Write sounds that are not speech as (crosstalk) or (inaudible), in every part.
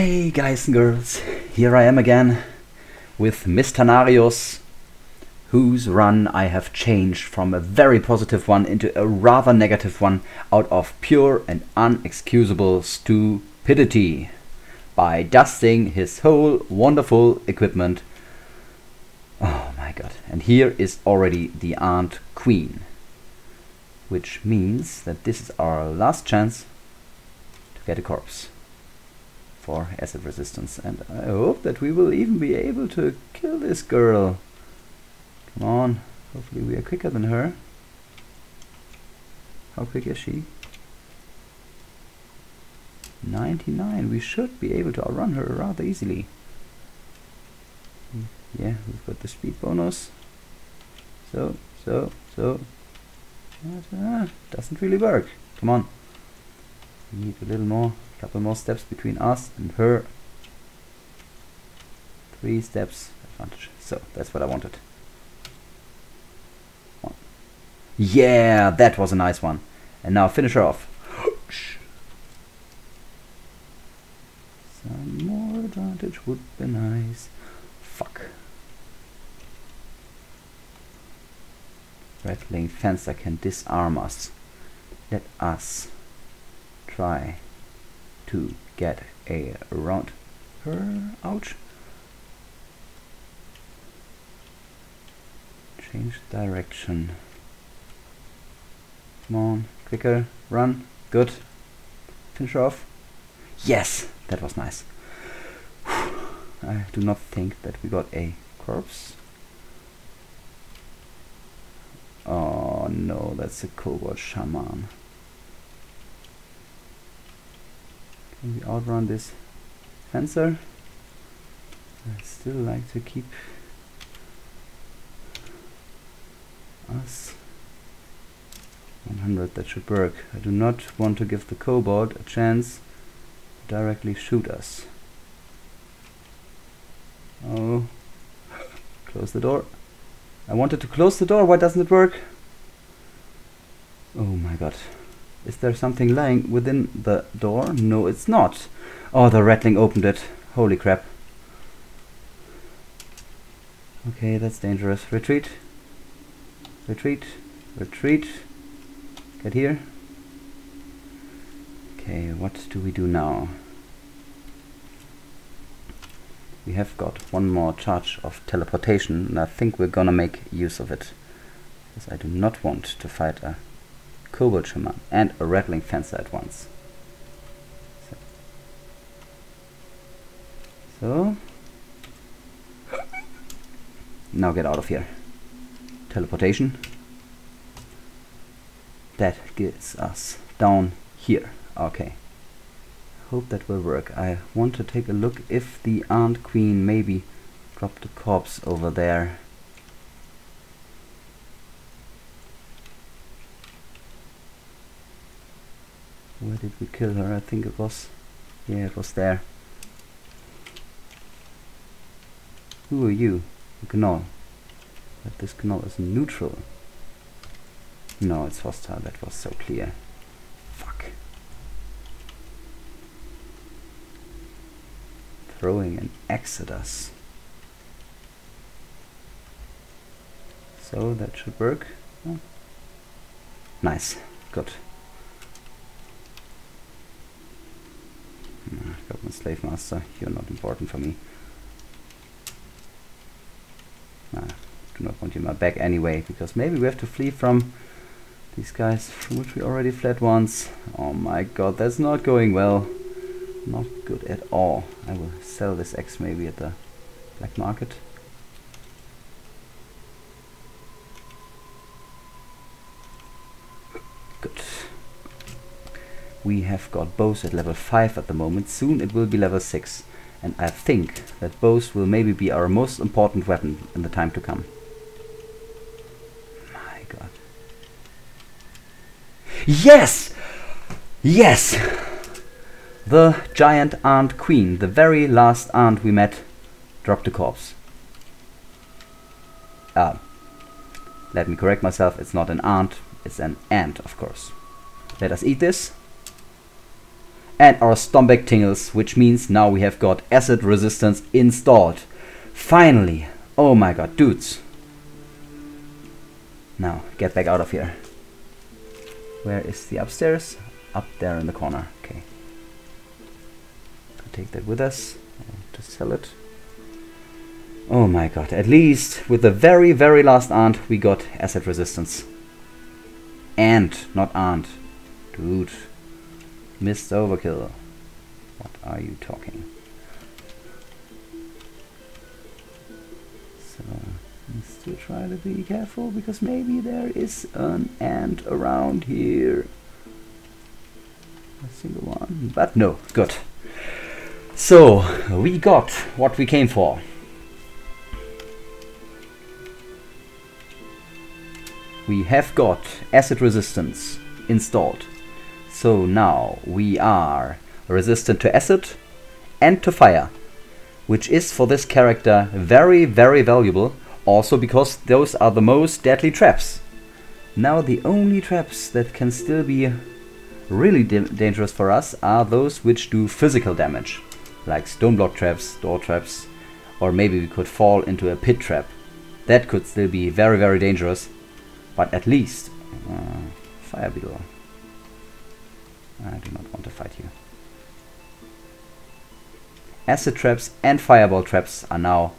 Hey guys and girls, here I am again with Mistanarius, whose run I have changed from a very positive one into a rather negative one out of pure and unexcusable stupidity by dusting his whole wonderful equipment. Oh my god, and here is already the Ant Queen, which means that this is our last chance to get a corpse for acid resistance and I hope that we will even be able to kill this girl. Come on, hopefully we are quicker than her. How quick is she? 99, we should be able to outrun her rather easily. Yeah, we've got the speed bonus. So, so, so. Uh, doesn't really work. Come on. Need a little more couple more steps between us and her. Three steps advantage. So that's what I wanted. One. Yeah, that was a nice one. And now finish her off. Some more advantage would be nice. Fuck. Ratling fencer can disarm us. Let us try to get a around her. Ouch. Change direction. Come on, quicker, run. Good. Finish off. Yes, that was nice. I do not think that we got a corpse. Oh no, that's a kobold shaman. We outrun this fencer? I still like to keep us 100 that should work. I do not want to give the kobold a chance to directly shoot us. Oh, (laughs) close the door. I wanted to close the door, why doesn't it work? Oh my god. Is there something lying within the door? No, it's not. Oh, the ratling opened it. Holy crap. Okay, that's dangerous. Retreat. Retreat. Retreat. Get here. Okay, what do we do now? We have got one more charge of teleportation and I think we're gonna make use of it. Because I do not want to fight a Kobold Shaman, and a Ratling Fencer at once. So. Now get out of here. Teleportation. That gets us down here. Okay. Hope that will work. I want to take a look if the Ant Queen maybe dropped a corpse over there. Where did we kill her? I think it was... Yeah, it was there. Who are you? Gnoll. But this Gnoll is neutral. No, it's hostile. That was so clear. Fuck. Throwing an Exodus. So that should work. Oh. Nice. Good. Government Slave Master, you're not important for me. I do not want you in my back anyway, because maybe we have to flee from these guys from which we already fled once. Oh my god, that's not going well. Not good at all. I will sell this X maybe at the black market. Good we have got bows at level 5 at the moment. Soon it will be level 6. And I think that bows will maybe be our most important weapon in the time to come. My god. Yes! Yes! The giant ant queen, the very last ant we met, dropped a corpse. Ah. Let me correct myself, it's not an ant, it's an ant, of course. Let us eat this. And our Stompback Tingles, which means now we have got acid resistance installed. Finally! Oh my god, dudes! Now, get back out of here. Where is the upstairs? Up there in the corner. Okay. Take that with us to sell it. Oh my god, at least with the very, very last aunt we got acid resistance. And, not aunt. Dude. Missed overkill. What are you talking? So, let's still try to be careful because maybe there is an ant around here. A single one, but no, good. So, we got what we came for. We have got acid resistance installed. So now we are resistant to acid and to fire, which is for this character very, very valuable, also because those are the most deadly traps. Now the only traps that can still be really dangerous for us are those which do physical damage, like stone block traps, door traps, or maybe we could fall into a pit trap. That could still be very, very dangerous, but at least uh, fire beetle I do not want to fight you. Acid traps and fireball traps are now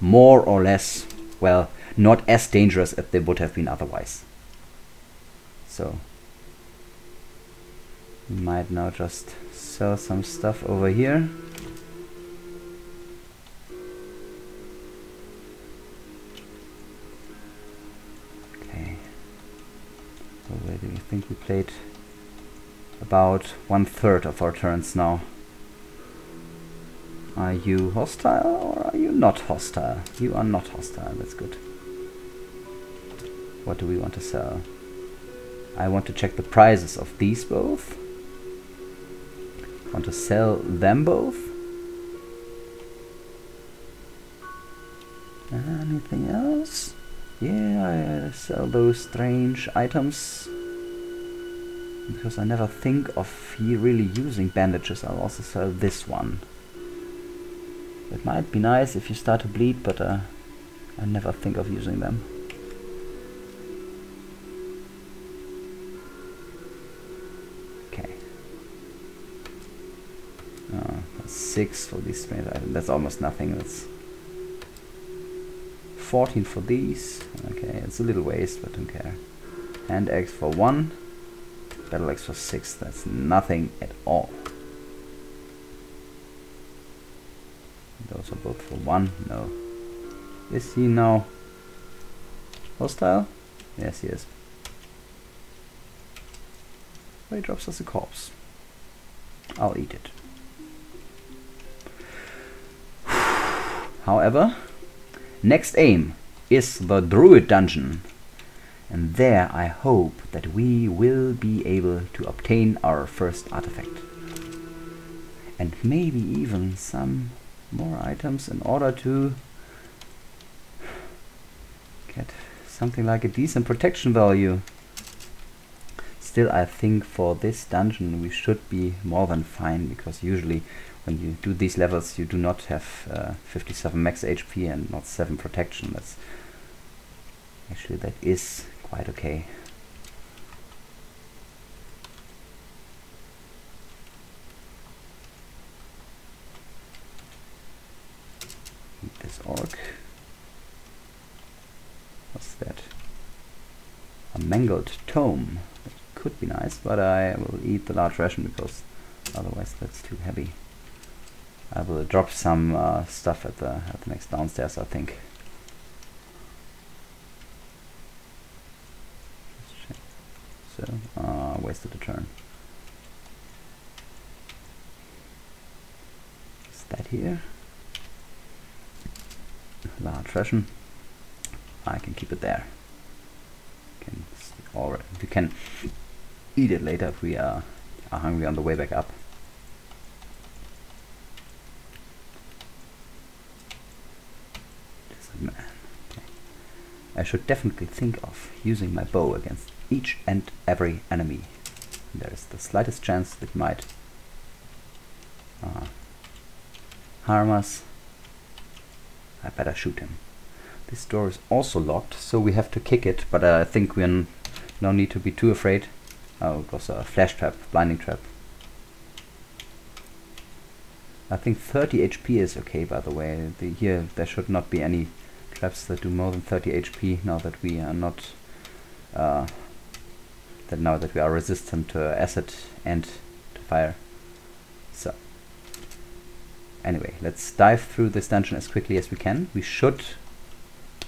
more or less, well, not as dangerous as they would have been otherwise. So, we might now just sell some stuff over here. Okay. So where do you think we played about one third of our turns now. Are you hostile or are you not hostile? You are not hostile, that's good. What do we want to sell? I want to check the prices of these both. Want to sell them both. Anything else? Yeah, I sell those strange items because I never think of really using bandages, I'll also sell this one. It might be nice if you start to bleed, but uh, I never think of using them. Okay. Oh, six for these strange items. That's almost nothing. That's 14 for these. Okay, it's a little waste, but don't care. Hand X for one. Battle Axe for 6, that's nothing at all. Those are both for 1, no. Is he now hostile? Yes, he is. But he drops us a corpse. I'll eat it. (sighs) However, next aim is the Druid Dungeon and there I hope that we will be able to obtain our first artifact. And maybe even some more items in order to get something like a decent protection value. Still I think for this dungeon we should be more than fine because usually when you do these levels you do not have uh, 57 max HP and not 7 protection. That's actually that is quite okay. this orc. What's that? A mangled tome. That could be nice, but I will eat the large ration because otherwise that's too heavy. I will drop some uh, stuff at the at the next downstairs, I think. so uh, wasted a turn. Is that here? I can keep it there. Can or we can eat it later if we are, are hungry on the way back up. I should definitely think of using my bow against each and every enemy. There is the slightest chance that might uh, harm us. I better shoot him. This door is also locked, so we have to kick it, but uh, I think we no need to be too afraid. Oh, it was a flash trap, blinding trap. I think 30 HP is okay, by the way. The, here, there should not be any traps that do more than 30 HP, now that we are not... Uh, that now that we are resistant to acid and to fire. So, anyway, let's dive through this dungeon as quickly as we can. We should,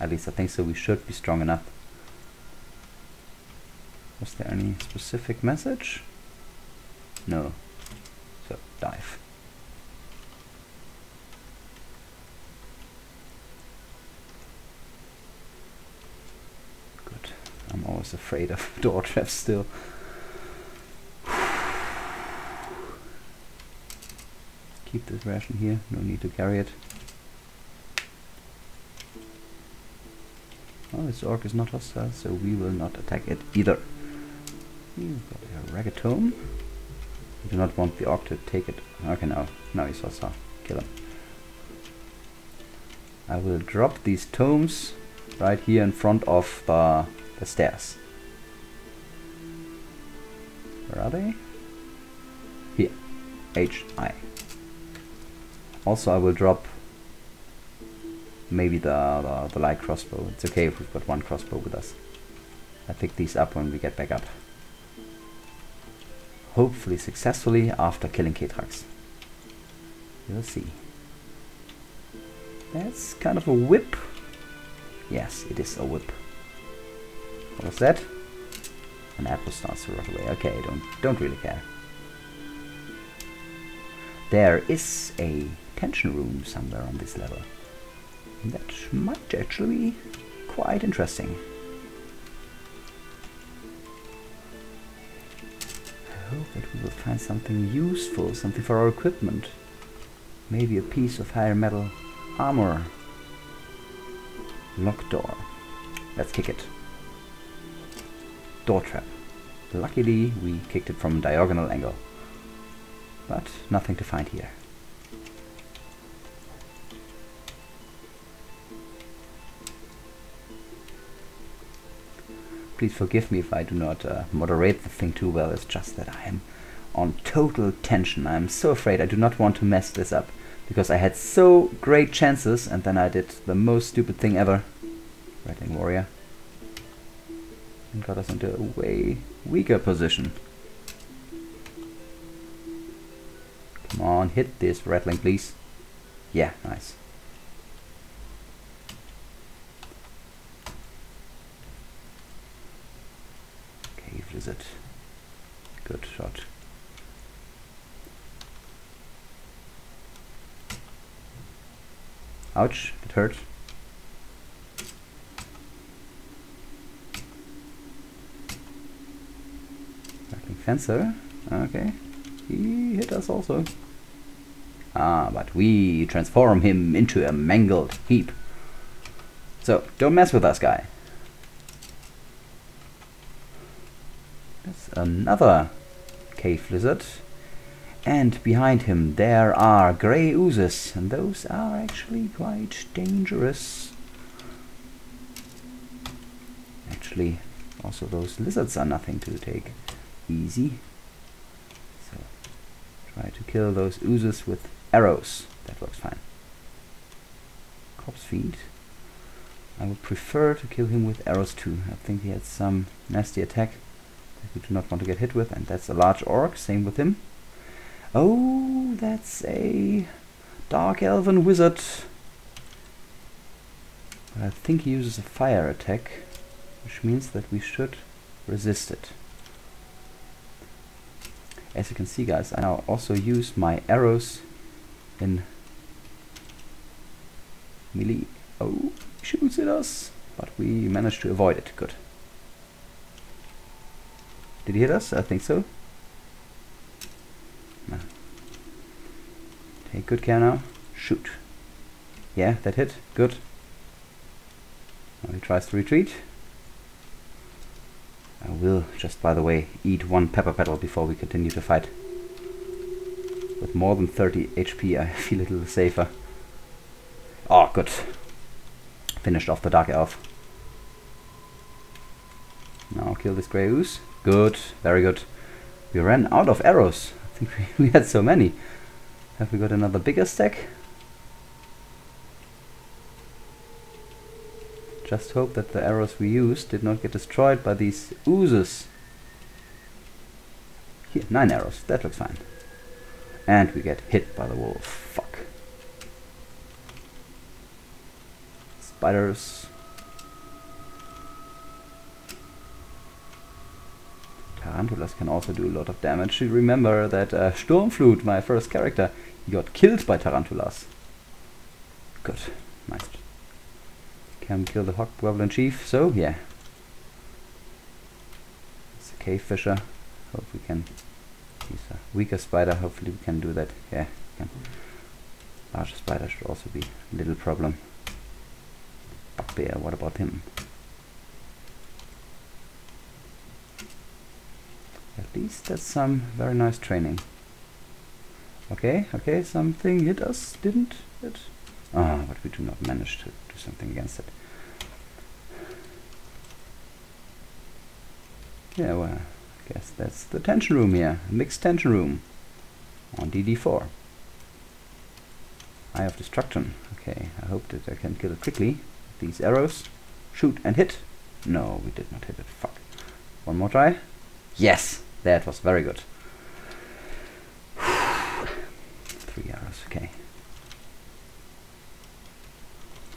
at least I think so, we should be strong enough. Was there any specific message? No. So, dive. Good. I'm always afraid of (laughs) door traps still. Keep this ration here, no need to carry it. Oh, this orc is not hostile, so we will not attack it either. We've got a ragged tome. We do not want the orc to take it. Okay, now, now he's hostile. Kill him. I will drop these tomes right here in front of the, the stairs. Where are they? Here. H I. Also, I will drop maybe the, the, the light crossbow. It's okay if we've got one crossbow with us. I pick these up when we get back up. Hopefully successfully after killing Kethrax. We'll see. That's kind of a whip. Yes, it is a whip. What was that? An apple starts to rot away. Okay, don't don't really care. There is a tension room somewhere on this level. That might actually be quite interesting. I hope that we will find something useful, something for our equipment. Maybe a piece of higher metal armor. Lock door. Let's kick it. Door trap. Luckily, we kicked it from a diagonal angle. But nothing to find here. Please forgive me if I do not uh, moderate the thing too well, it's just that I am on total tension. I am so afraid I do not want to mess this up, because I had so great chances and then I did the most stupid thing ever. Ratling Warrior. And got us into a way weaker position. Come on, hit this Ratling please. Yeah, nice. It? Good shot. Ouch, it hurt. Ratling Fencer, okay. He hit us also. Ah, but we transform him into a mangled heap. So, don't mess with us, guy. Another cave lizard. And behind him there are grey oozes, and those are actually quite dangerous. Actually, also those lizards are nothing to take easy. So, try to kill those oozes with arrows. That works fine. Corpse feed. I would prefer to kill him with arrows too. I think he had some nasty attack we do not want to get hit with, and that's a large orc, same with him. Oh, that's a Dark Elven Wizard. I think he uses a fire attack, which means that we should resist it. As you can see guys, I now also use my arrows in melee. Oh, shoots at us, but we managed to avoid it. Good. Did he hit us? I think so. No. Take good care now. Shoot. Yeah, that hit. Good. Now he tries to retreat. I will, just by the way, eat one pepper petal before we continue to fight. With more than 30 HP I (laughs) feel a little safer. Oh, good. Finished off the Dark Elf. Kill this Grey Ooze. Good, very good. We ran out of arrows. I think we, (laughs) we had so many. Have we got another bigger stack? Just hope that the arrows we used did not get destroyed by these oozes. Here, nine arrows. That looks fine. And we get hit by the wolf. Fuck. Spiders. Tarantulas can also do a lot of damage. Remember that uh, Sturmflut, my first character, got killed by tarantulas. Good. Nice. Can kill the Hobgoblin Chief, so yeah. It's a cave fisher. Hope we can He's a weaker spider, hopefully we can do that. Yeah, can. Larger spider should also be a little problem. Bugbear, what about him? At least that's some very nice training. Okay, okay, something hit us, didn't it? Ah, but we do not manage to do something against it. Yeah, well, I Guess that's the tension room here. Mixed tension room on DD4. Eye of Destruction. Okay, I hope that I can kill it quickly. These arrows. Shoot and hit. No, we did not hit it. Fuck. One more try. Yes, that was very good. (sighs) Three arrows, okay.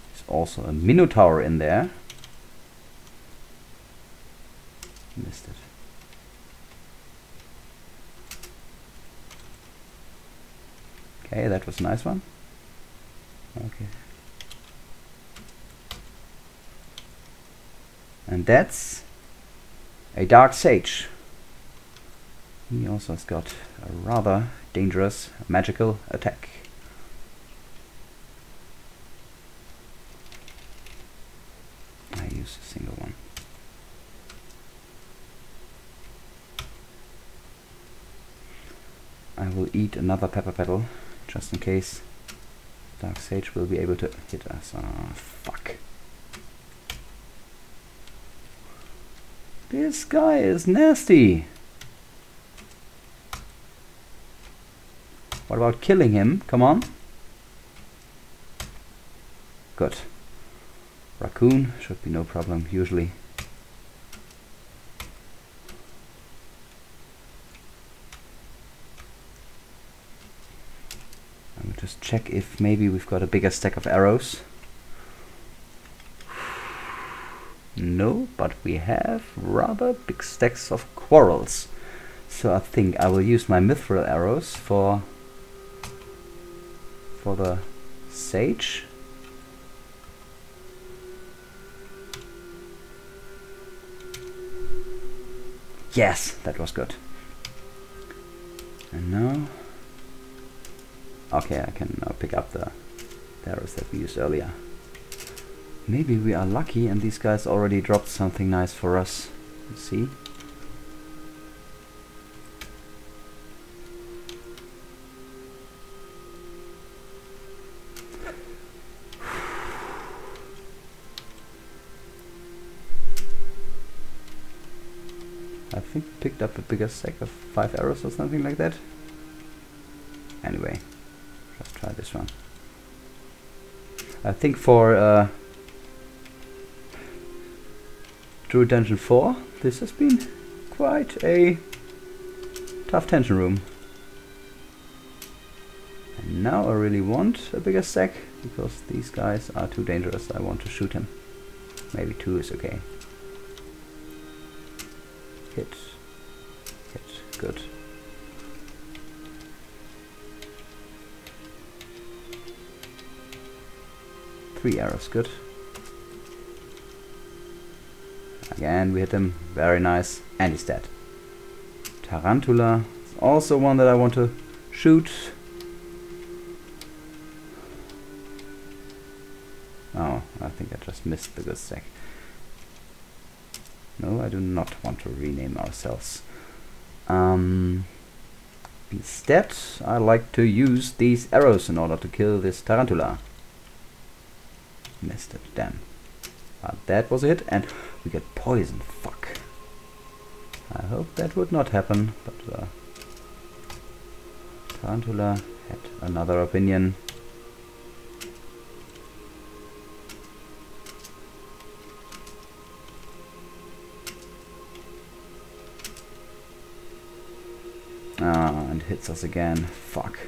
There's also a Minotaur in there. Missed it. Okay, that was a nice one. Okay. And that's a Dark Sage. He also has got a rather dangerous magical attack. I use a single one. I will eat another pepper petal just in case Dark Sage will be able to hit us. Oh, fuck. This guy is nasty. What about killing him? Come on. Good. Raccoon should be no problem, usually. Let me just check if maybe we've got a bigger stack of arrows. No, but we have rather big stacks of quarrels. So I think I will use my mithril arrows for for the sage. Yes, that was good. And now Okay, I can pick up the, arrows that we used earlier. Maybe we are lucky and these guys already dropped something nice for us. Let's see. I think picked up a bigger stack of five arrows or something like that. Anyway, Let's try this one. I think for uh, Druid Dungeon 4, this has been quite a tough tension room. And now I really want a bigger stack, because these guys are too dangerous. I want to shoot him. Maybe two is okay. Hit. Hit. Good. Three arrows, good. Again, we hit him. Very nice. And he's dead. Tarantula also one that I want to shoot. Oh, I think I just missed the good stack. No, I do not want to rename ourselves. Um, Instead, I like to use these arrows in order to kill this tarantula. Missed it, damn. But that was a hit, and we get poison, fuck. I hope that would not happen, but uh, Tarantula had another opinion. Ah, and hits us again. Fuck.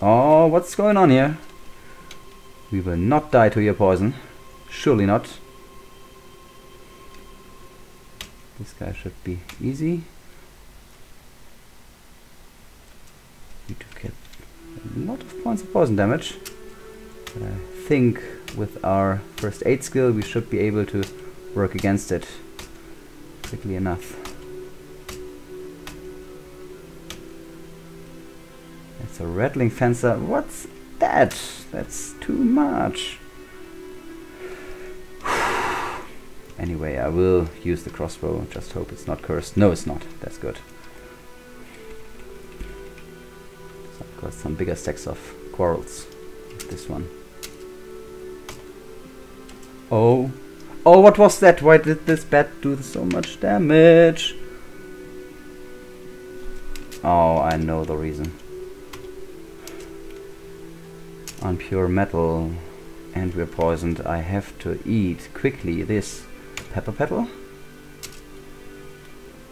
Oh, what's going on here? We will not die to your poison. Surely not. This guy should be easy. We do get a lot of points of poison damage. But I think with our first aid skill we should be able to work against it quickly enough. It's a ratling fencer. What's that? That's too much. (sighs) anyway, I will use the crossbow. Just hope it's not cursed. No, it's not. That's good. So I've got some bigger stacks of quarrels this one. Oh. Oh, what was that? Why did this bat do so much damage? Oh, I know the reason on pure metal and we're poisoned, I have to eat quickly this pepper petal.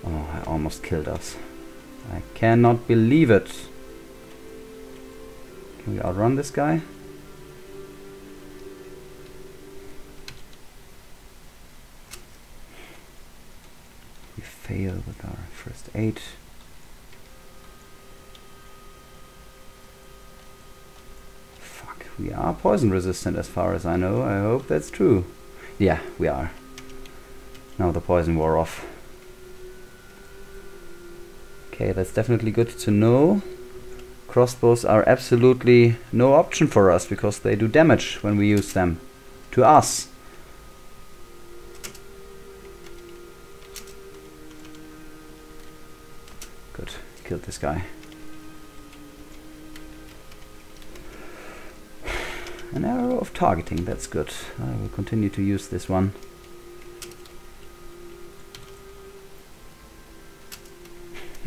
Oh, I almost killed us. I cannot believe it. Can we outrun this guy? We fail with our first aid. We are poison resistant as far as I know. I hope that's true. Yeah, we are. Now the poison wore off. Okay, that's definitely good to know. Crossbows are absolutely no option for us because they do damage when we use them. To us. Good, killed this guy. An arrow of targeting, that's good. I will continue to use this one.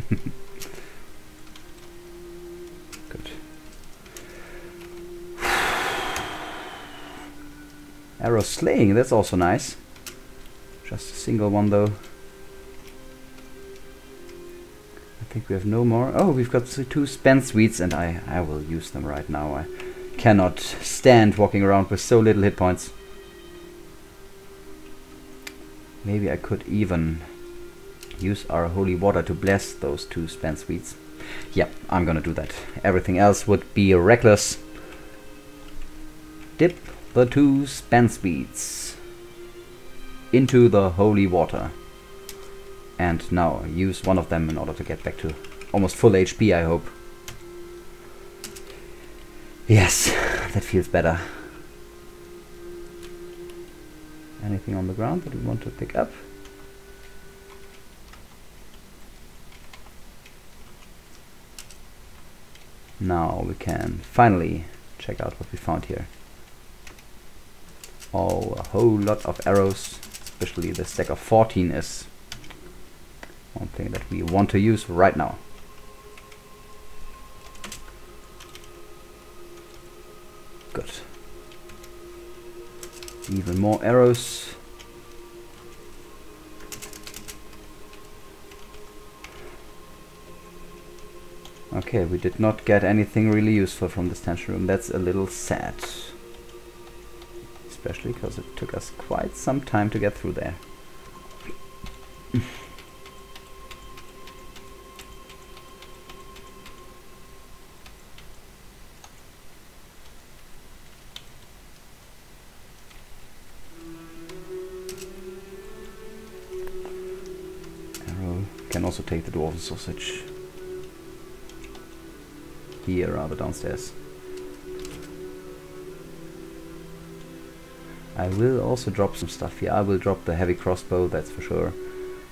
(laughs) good. Arrow slaying, that's also nice. Just a single one though. I think we have no more. Oh, we've got two spent sweets and I, I will use them right now. I, cannot stand walking around with so little hit points. Maybe I could even use our holy water to bless those two spent sweets. Yep, I'm gonna do that. Everything else would be reckless. Dip the two spent sweets into the holy water. And now use one of them in order to get back to almost full HP, I hope. Yes, that feels better. Anything on the ground that we want to pick up? Now we can finally check out what we found here. Oh, a whole lot of arrows, especially the stack of 14 is one thing that we want to use right now. Even more arrows. Okay, we did not get anything really useful from this tension room. That's a little sad. Especially because it took us quite some time to get through there. Also take the dwarven sausage. Here, rather downstairs. I will also drop some stuff here. I will drop the heavy crossbow, that's for sure.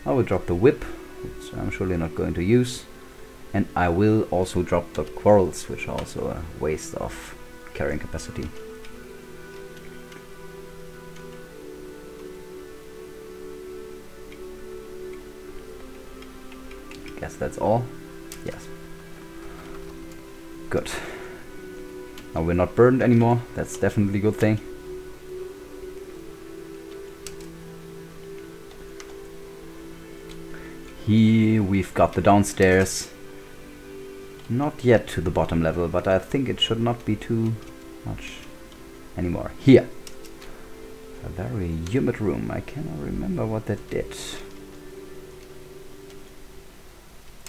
I will drop the whip, which I'm surely not going to use. And I will also drop the quarrels, which are also a waste of carrying capacity. Guess that's all. Yes. Good. Now we're not burdened anymore. That's definitely a good thing. Here we've got the downstairs. Not yet to the bottom level, but I think it should not be too much anymore. Here. A very humid room. I cannot remember what that did.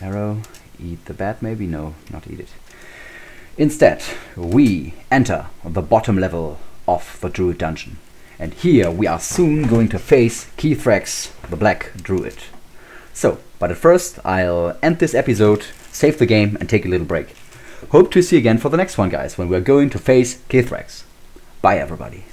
Arrow. Eat the bat maybe? No, not eat it. Instead, we enter the bottom level of the Druid dungeon. And here we are soon going to face Kethrax, the Black Druid. So, but at first, I'll end this episode, save the game, and take a little break. Hope to see you again for the next one, guys, when we're going to face Kethrax. Bye, everybody.